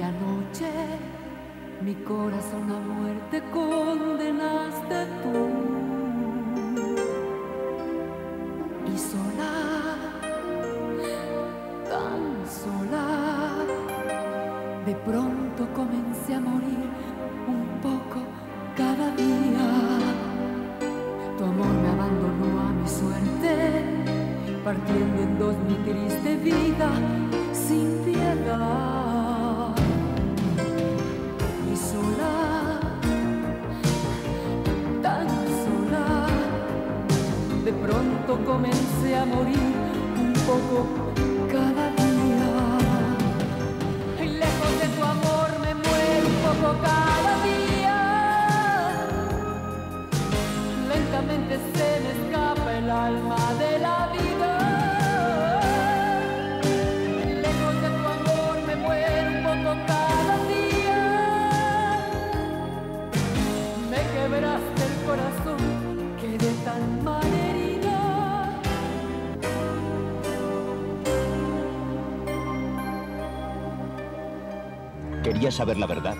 Aquella noche, mi corazón a muerte condenaste tú. Y sola, tan sola, de pronto comencé a morir un poco cada día. Tu amor me abandonó a mi suerte, partiendo en dos mi triste vida sin piedad. Comencé a morir un poco Querías saber la verdad.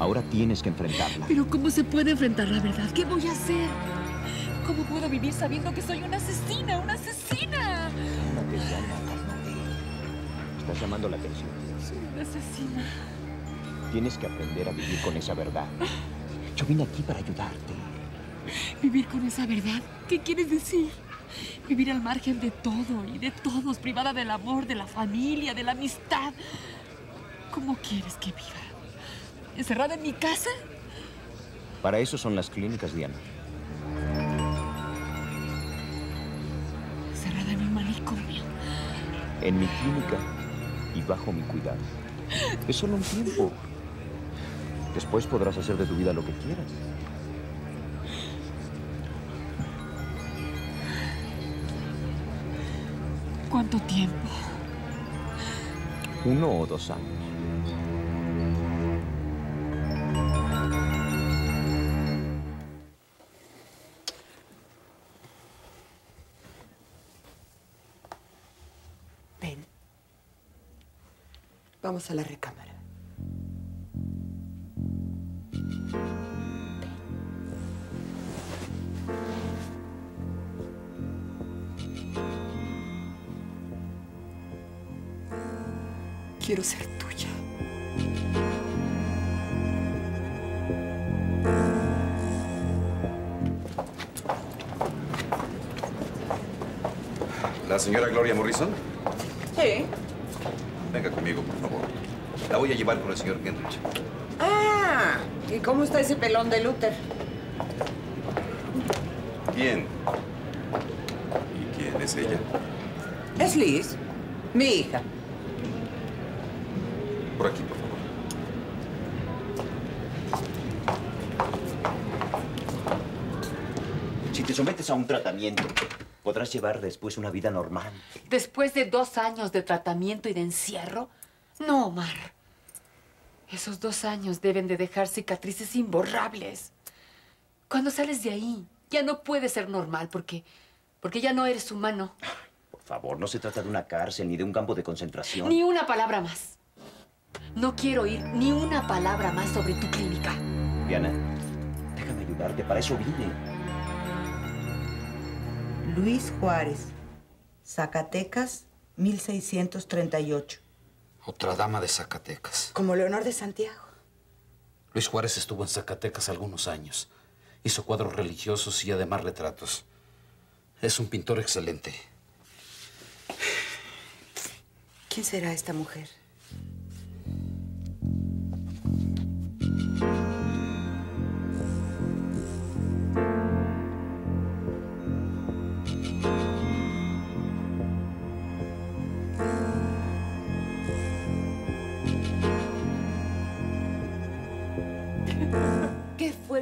Ahora tienes que enfrentarla. Pero ¿cómo se puede enfrentar la verdad? ¿Qué voy a hacer? ¿Cómo puedo vivir sabiendo que soy una asesina, una asesina? Cálmate, Diana, cálmate. Estás llamando la atención. Soy una asesina. Tienes que aprender a vivir con esa verdad. Yo vine aquí para ayudarte. ¿Vivir con esa verdad? ¿Qué quieres decir? Vivir al margen de todo y de todos, privada del amor, de la familia, de la amistad. ¿Cómo quieres que viva? ¿Encerrada en mi casa? Para eso son las clínicas, Diana. ¿Encerrada en un manicomio? En mi clínica y bajo mi cuidado. Es solo un tiempo. Después podrás hacer de tu vida lo que quieras. ¿Cuánto tiempo? Uno o dos años. Vamos a la recámara. Quiero ser tuya. ¿La señora Gloria Morrison? Sí. Venga conmigo, por favor. La voy a llevar con el señor Kendrick. Ah, ¿y cómo está ese pelón de Luther? Bien. ¿Y quién es ella? Es Liz, mi hija. Por aquí, por favor. Si te sometes a un tratamiento, podrás llevar después una vida normal. Después de dos años de tratamiento y de encierro. No, Omar. Esos dos años deben de dejar cicatrices imborrables. Cuando sales de ahí, ya no puedes ser normal porque, porque ya no eres humano. Por favor, no se trata de una cárcel ni de un campo de concentración. Ni una palabra más. No quiero oír ni una palabra más sobre tu clínica. Diana, déjame ayudarte. Para eso vine. Luis Juárez, Zacatecas, 1638. Otra dama de Zacatecas. Como Leonor de Santiago. Luis Juárez estuvo en Zacatecas algunos años. Hizo cuadros religiosos y además retratos. Es un pintor excelente. ¿Quién será esta mujer?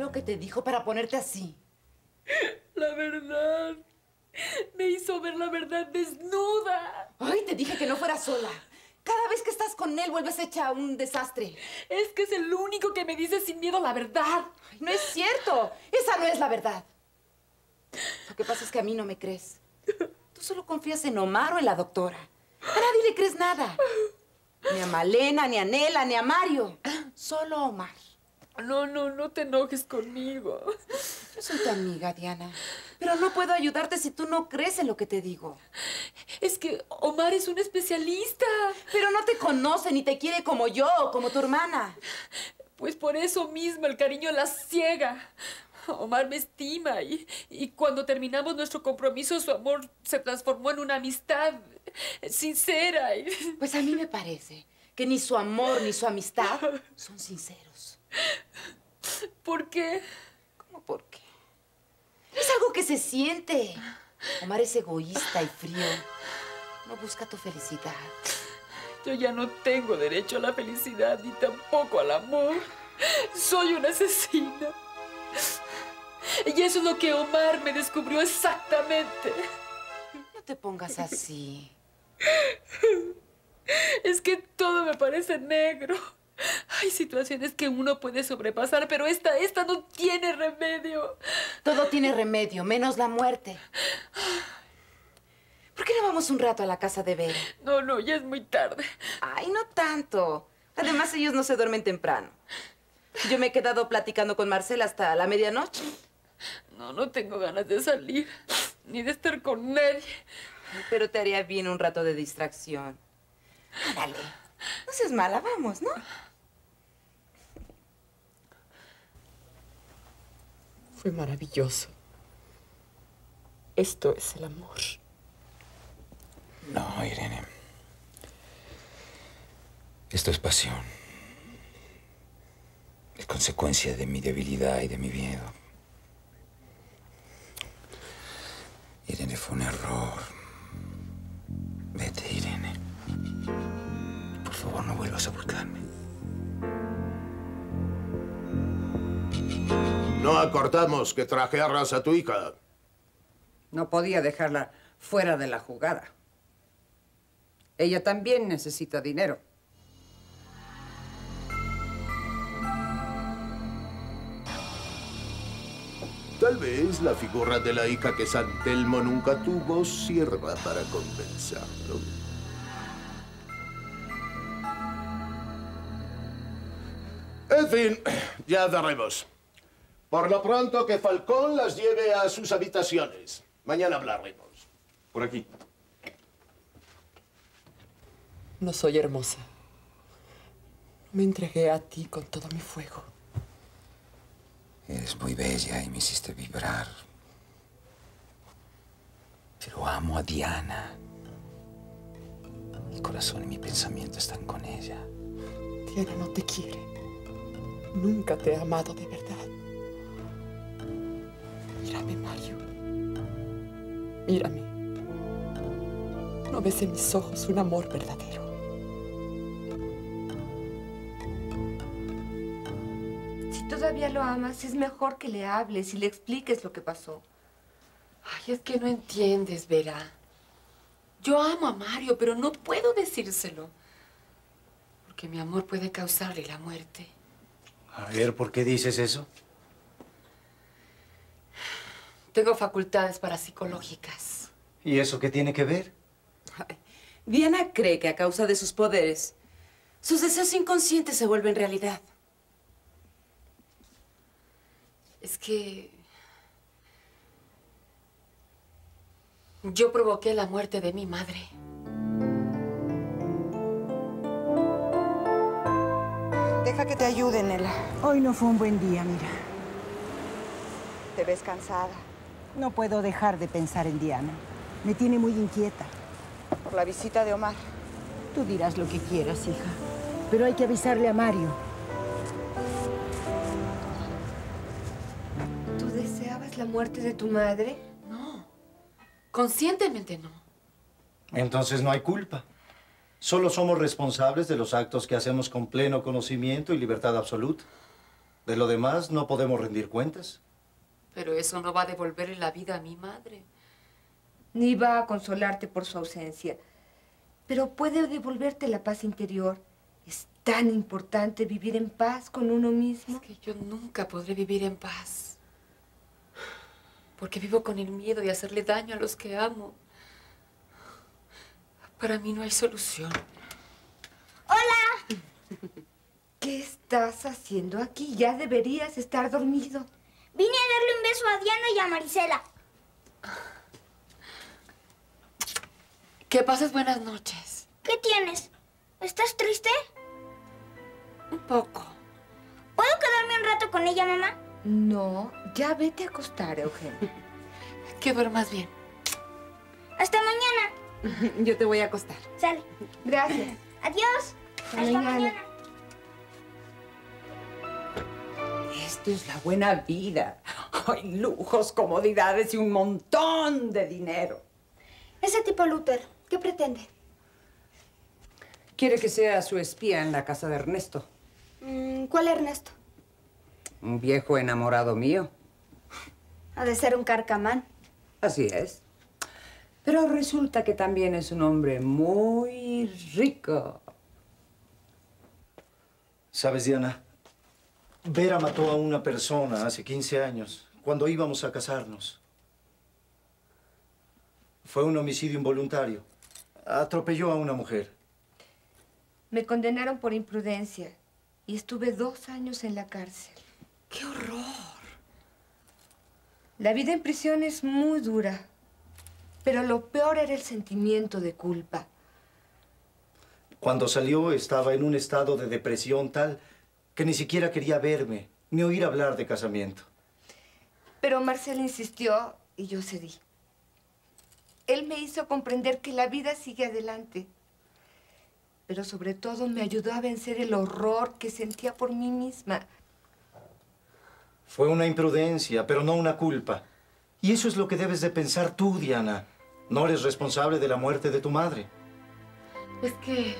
Lo que te dijo para ponerte así? La verdad. Me hizo ver la verdad desnuda. Ay, te dije que no fuera sola. Cada vez que estás con él vuelves hecha un desastre. Es que es el único que me dice sin miedo la verdad. Ay, no es cierto. Esa no es la verdad. Lo que pasa es que a mí no me crees. Tú solo confías en Omar o en la doctora. A nadie le crees nada. Ni a Malena, ni a Nela, ni a Mario. Solo Omar. No, no, no te enojes conmigo. Yo soy tu amiga, Diana. Pero no puedo ayudarte si tú no crees en lo que te digo. Es que Omar es un especialista. Pero no te conoce ni te quiere como yo o como tu hermana. Pues por eso mismo el cariño la ciega. Omar me estima y, y cuando terminamos nuestro compromiso su amor se transformó en una amistad sincera. Pues a mí me parece que ni su amor ni su amistad son sinceros. ¿Por qué? ¿Cómo por qué? Es algo que se siente. Omar es egoísta y frío. No busca tu felicidad. Yo ya no tengo derecho a la felicidad ni tampoco al amor. Soy una asesina. Y eso es lo que Omar me descubrió exactamente. No te pongas así. Es que todo me parece negro. Hay situaciones que uno puede sobrepasar, pero esta, esta no tiene remedio. Todo tiene remedio, menos la muerte. ¿Por qué no vamos un rato a la casa de Vera? No, no, ya es muy tarde. Ay, no tanto. Además, ellos no se duermen temprano. Yo me he quedado platicando con Marcela hasta la medianoche. No, no tengo ganas de salir, ni de estar con nadie. Pero te haría bien un rato de distracción. Ándale. No seas mala, vamos, ¿no? Fue maravilloso. Esto es el amor. No, Irene. Esto es pasión. Es consecuencia de mi debilidad y de mi miedo. Irene, fue un error. Vete, Irene. Por favor, no vuelvas a buscarme. No acordamos que trajearas a tu hija. No podía dejarla fuera de la jugada. Ella también necesita dinero. Tal vez la figura de la hija que San Telmo nunca tuvo sirva para compensarlo. En fin, ya veremos. Por lo pronto que Falcón las lleve a sus habitaciones. Mañana hablaremos. Por aquí. No soy hermosa. Me entregué a ti con todo mi fuego. Eres muy bella y me hiciste vibrar. Pero amo a Diana. Mi corazón y mi pensamiento están con ella. Diana no te quiere. Nunca te ha amado de verdad. Mírame, Mario. Mírame. ¿No ves en mis ojos un amor verdadero? Si todavía lo amas, es mejor que le hables y le expliques lo que pasó. Ay, es que no entiendes, Vera. Yo amo a Mario, pero no puedo decírselo. Porque mi amor puede causarle la muerte. A ver, ¿por qué dices eso? Tengo facultades parapsicológicas. ¿Y eso qué tiene que ver? Diana cree que a causa de sus poderes, sus deseos inconscientes se vuelven realidad. Es que... Yo provoqué la muerte de mi madre. Deja que te ayude, Nela. Hoy no fue un buen día, mira. Te ves cansada No puedo dejar de pensar en Diana. Me tiene muy inquieta. por la visita de Omar. Tú dirás lo que quieras, hija. Pero hay que avisarle a Mario. ¿Tú deseabas la muerte de tu madre? No. Conscientemente no. Entonces no hay culpa. Solo somos responsables de los actos que hacemos con pleno conocimiento y libertad absoluta. De lo demás no podemos rendir cuentas. Pero eso no va a devolverle la vida a mi madre. Ni va a consolarte por su ausencia. Pero puede devolverte la paz interior. Es tan importante vivir en paz con uno mismo. Es que yo nunca podré vivir en paz. Porque vivo con el miedo de hacerle daño a los que amo. Para mí no hay solución. ¡Ay, ¿Qué estás haciendo aquí? Ya deberías estar dormido. Vine a darle un beso a Diana y a Marisela. Que pases buenas noches. ¿Qué tienes? ¿Estás triste? Un poco. ¿Puedo quedarme un rato con ella, mamá? No, ya vete a acostar, Eugenio. Que duermas bien. Hasta mañana. Yo te voy a acostar. Sale. Gracias. Adiós. Hasta Hasta mañana. mañana. Es la buena vida. Hay lujos, comodidades y un montón de dinero. Ese tipo Luther, ¿qué pretende? Quiere que sea su espía en la casa de Ernesto. Mm, ¿Cuál Ernesto? Un viejo enamorado mío. Ha de ser un carcamán. Así es. Pero resulta que también es un hombre muy rico. ¿Sabes, Diana? Vera mató a una persona hace 15 años, cuando íbamos a casarnos. Fue un homicidio involuntario. Atropelló a una mujer. Me condenaron por imprudencia y estuve dos años en la cárcel. ¡Qué horror! La vida en prisión es muy dura, pero lo peor era el sentimiento de culpa. Cuando salió estaba en un estado de depresión tal que ni siquiera quería verme ni oír hablar de casamiento. Pero Marcel insistió y yo cedí. Él me hizo comprender que la vida sigue adelante. Pero sobre todo me ayudó a vencer el horror que sentía por mí misma. Fue una imprudencia, pero no una culpa. Y eso es lo que debes de pensar tú, Diana. No eres responsable de la muerte de tu madre. Es que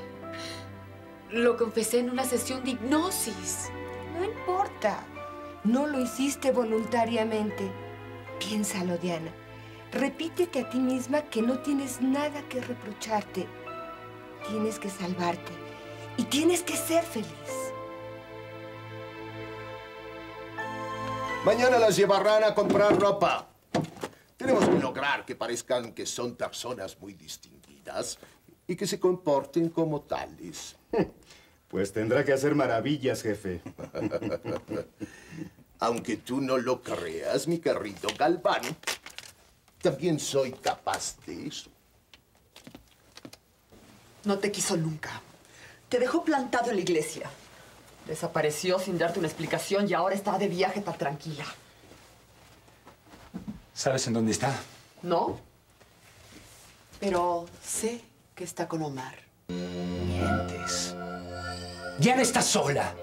lo confesé en una sesión de hipnosis. No importa. No lo hiciste voluntariamente. Piénsalo, Diana. Repítete a ti misma que no tienes nada que reprocharte. Tienes que salvarte. Y tienes que ser feliz. Mañana las llevarán a comprar ropa. Tenemos que lograr que parezcan que son personas muy distinguidas y que se comporten como tales. Pues tendrá que hacer maravillas, jefe. Aunque tú no lo creas, mi querido Galván, también soy capaz de eso. No te quiso nunca. Te dejó plantado en la iglesia. Desapareció sin darte una explicación y ahora está de viaje tan tranquila. ¿Sabes en dónde está? ¿No? Pero sé que está con Omar. Mientes. Diana está sola.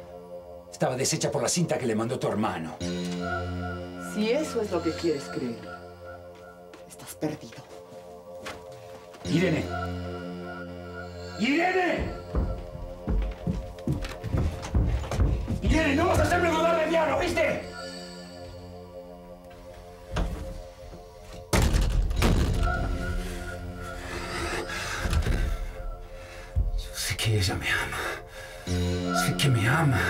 Estaba deshecha por la cinta que le mandó tu hermano. Si eso es lo que quieres creer, estás perdido. Irene. ¡Irene! ¡Irene, no vas a hacerme dudar de Diana, ¿viste? Ella me ama. Sé que me ama.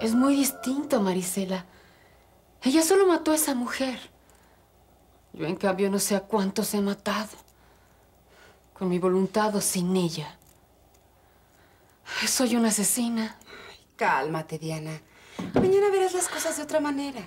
Es muy distinto, Marisela. Ella solo mató a esa mujer. Yo, en cambio, no sé a cuántos he matado. Con mi voluntad o sin ella. Soy una asesina. Cálmate, Diana. Mañana verás las cosas de otra manera.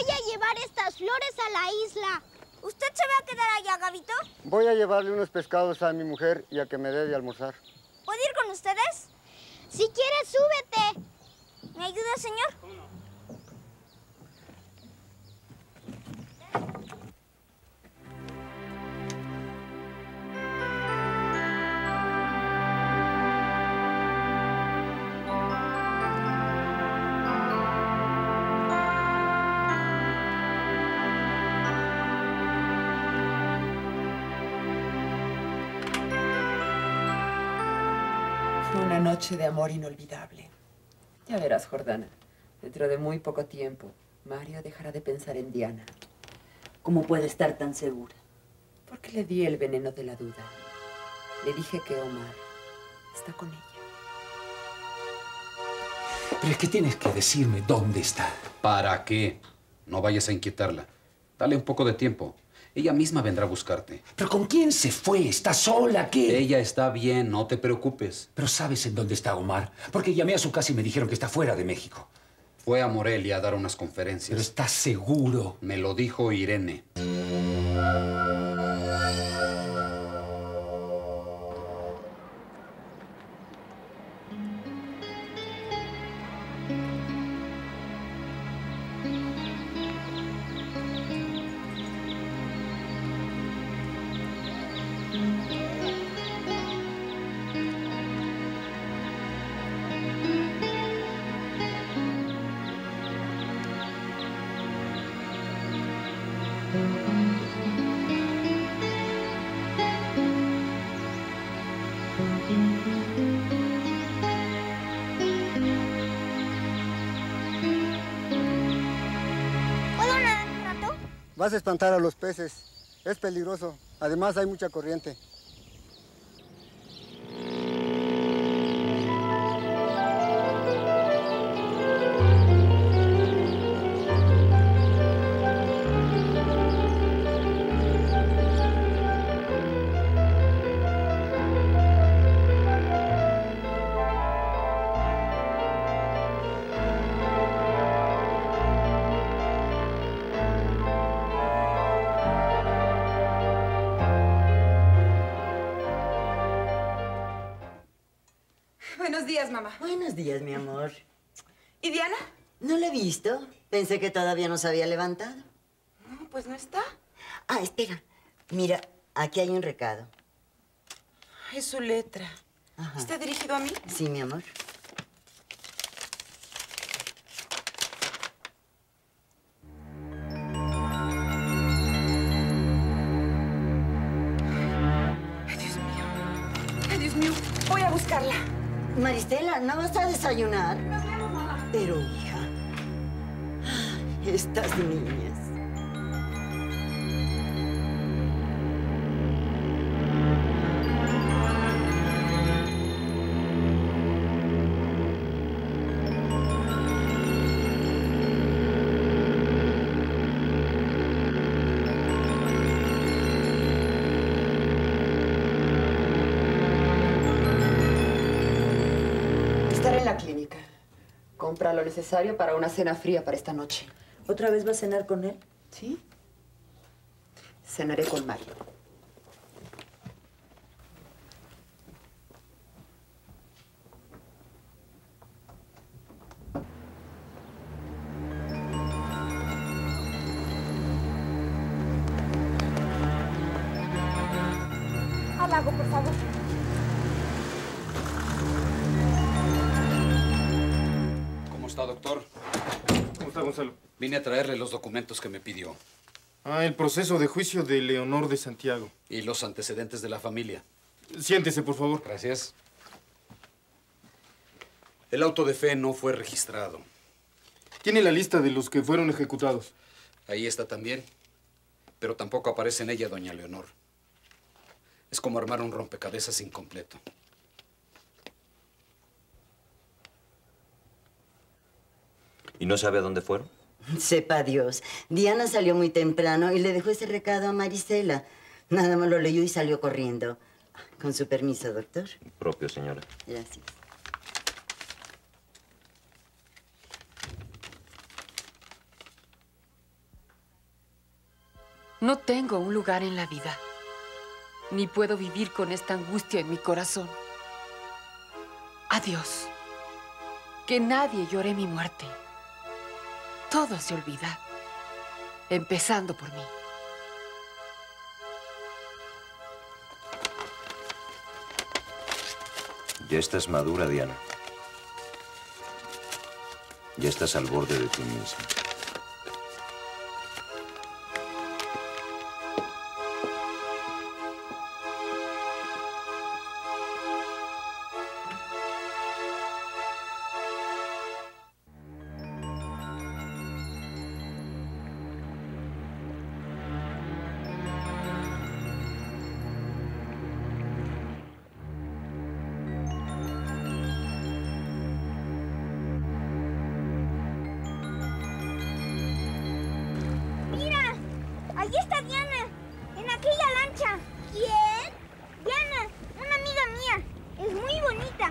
Voy a llevar estas flores a la isla. ¿Usted se va a quedar allá, Gabito? Voy a llevarle unos pescados a mi mujer y a que me dé de almorzar. ¿Puedo ir con ustedes? Si quieres, súbete. ¿Me ayuda, señor? Fue una noche de amor inolvidable. Ya verás, Jordana. Dentro de muy poco tiempo, Mario dejará de pensar en Diana. ¿Cómo puede estar tan segura? Porque le di el veneno de la duda. Le dije que Omar está con ella. Pero es que tienes que decirme dónde está. ¿Para qué? No vayas a inquietarla. Dale un poco de tiempo. Ella misma vendrá a buscarte. ¿Pero con quién se fue? ¿Está sola? ¿Qué? Ella está bien, no te preocupes. Pero ¿sabes en dónde está Omar? Porque llamé a su casa y me dijeron que está fuera de México. Fue a Morelia a dar unas conferencias. ¿Pero estás seguro? Me lo dijo Irene. Vas a espantar a los peces. Es peligroso. Además hay mucha corriente. Buenos días, mamá. Buenos días, mi amor. ¿Y Diana? No la he visto. Pensé que todavía no se había levantado. No, pues no está. Ah, espera. Mira, aquí hay un recado. Es su letra. ¿Está dirigido a mí? Sí, mi amor. ¿No vas a desayunar? Pero, hija, estas niñas. Lo necesario para una cena fría para esta noche. ¿Otra vez va a cenar con él? ¿Sí? Cenaré con Mario. Al lago, por favor. Está, doctor? ¿Cómo está, Gonzalo? Vine a traerle los documentos que me pidió. Ah, el proceso de juicio de Leonor de Santiago. Y los antecedentes de la familia. Siéntese, por favor. Gracias. El auto de fe no fue registrado. Tiene la lista de los que fueron ejecutados. Ahí está también. Pero tampoco aparece en ella doña Leonor. Es como armar un rompecabezas incompleto. ¿Y no sabe a dónde fueron? Sepa Dios. Diana salió muy temprano y le dejó ese recado a Marisela. Nada más lo leyó y salió corriendo. Con su permiso, doctor. Propio, señora. Gracias. No tengo un lugar en la vida, ni puedo vivir con esta angustia en mi corazón. Adiós. Que nadie llore mi muerte. Todo se olvida, empezando por mí. Ya estás madura, Diana. Ya estás al borde de ti misma. ¿Quién? Diana, una amiga mía. Es muy bonita.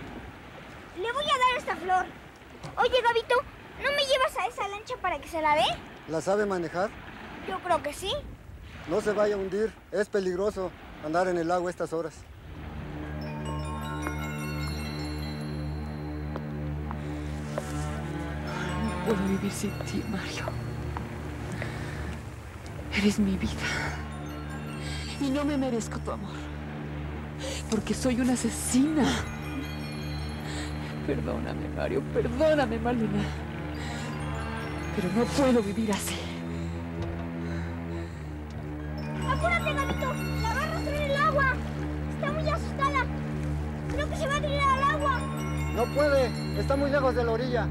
Le voy a dar esta flor. Oye, Gabito, ¿no me llevas a esa lancha para que se la dé? ¿La sabe manejar? Yo creo que sí. No se vaya a hundir. Es peligroso andar en el lago estas horas. No puedo vivir sin ti, Mario. Eres mi vida. Y no me merezco tu amor. Porque soy una asesina. Perdóname, Mario. Perdóname, Malena. Pero no puedo vivir así. ¡Apúrate, Gabito! ¡La va a arrastrar en el agua! Está muy asustada. Creo que se va a tirar al agua. No puede. Está muy lejos de la orilla.